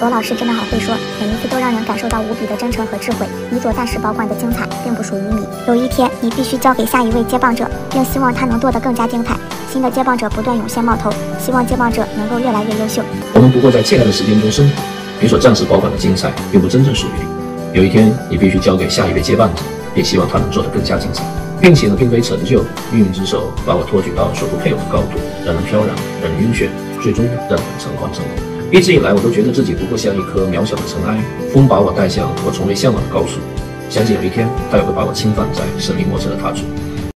罗老师真的好会说，每一次都让人感受到无比的真诚和智慧。你所暂时保管的精彩，并不属于你，有一天你必须交给下一位接棒者，并希望他能做得更加精彩。新的接棒者不断涌现冒头，希望接棒者能够越来越优秀。我们不过在切开的时间中生活，你所暂时保管的精彩，并不真正属于你。有一天你必须交给下一位接棒者，并希望他能做得更加精彩。并且呢，并非成就，命运之手把我托举到所不配有的高度，让人飘然，让人晕眩，最终让人诚惶诚恐。一直以来，我都觉得自己不过像一颗渺小的尘埃，风把我带向我从未向往的高处。相信有一天，它也会把我轻放在生命陌生的他处。